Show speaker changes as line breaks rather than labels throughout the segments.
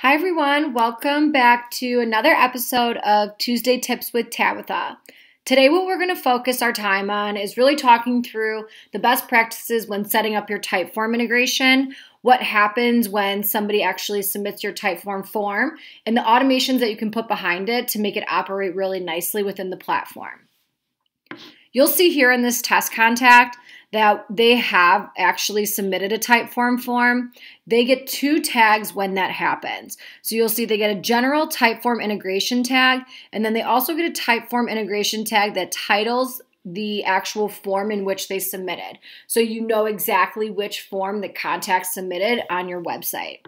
Hi, everyone. Welcome back to another episode of Tuesday Tips with Tabitha. Today, what we're going to focus our time on is really talking through the best practices when setting up your Typeform integration, what happens when somebody actually submits your Typeform form, and the automations that you can put behind it to make it operate really nicely within the platform. You'll see here in this test contact that they have actually submitted a Typeform form. They get two tags when that happens. So you'll see they get a general Typeform integration tag, and then they also get a Typeform integration tag that titles the actual form in which they submitted. So you know exactly which form the contact submitted on your website.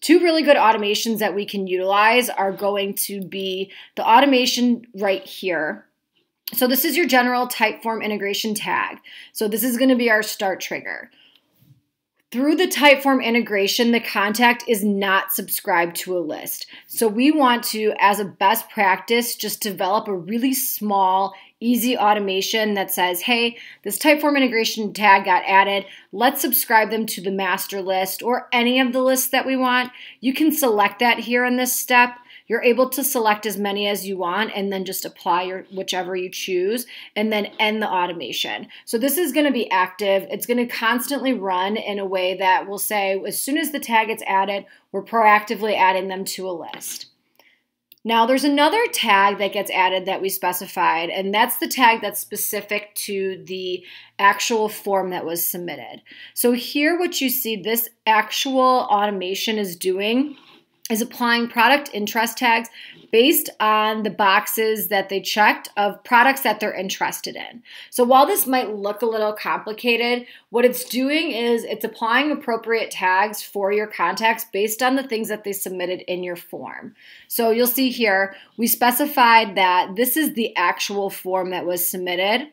Two really good automations that we can utilize are going to be the automation right here so this is your general Typeform integration tag. So this is going to be our start trigger. Through the Typeform integration, the contact is not subscribed to a list. So we want to, as a best practice, just develop a really small, easy automation that says, hey, this Typeform integration tag got added. Let's subscribe them to the master list or any of the lists that we want. You can select that here in this step you're able to select as many as you want and then just apply your whichever you choose and then end the automation. So this is going to be active. It's going to constantly run in a way that will say as soon as the tag gets added, we're proactively adding them to a list. Now, there's another tag that gets added that we specified, and that's the tag that's specific to the actual form that was submitted. So, here, what you see this actual automation is doing is applying product interest tags based on the boxes that they checked of products that they're interested in. So while this might look a little complicated, what it's doing is it's applying appropriate tags for your contacts based on the things that they submitted in your form. So you'll see here, we specified that this is the actual form that was submitted.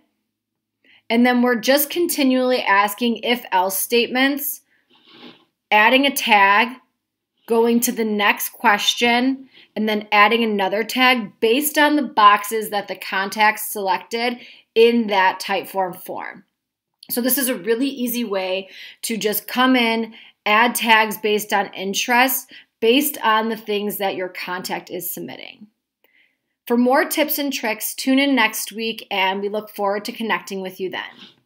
And then we're just continually asking if else statements, adding a tag, going to the next question, and then adding another tag based on the boxes that the contact selected in that Typeform form. So this is a really easy way to just come in, add tags based on interest, based on the things that your contact is submitting. For more tips and tricks, tune in next week and we look forward to connecting with you then.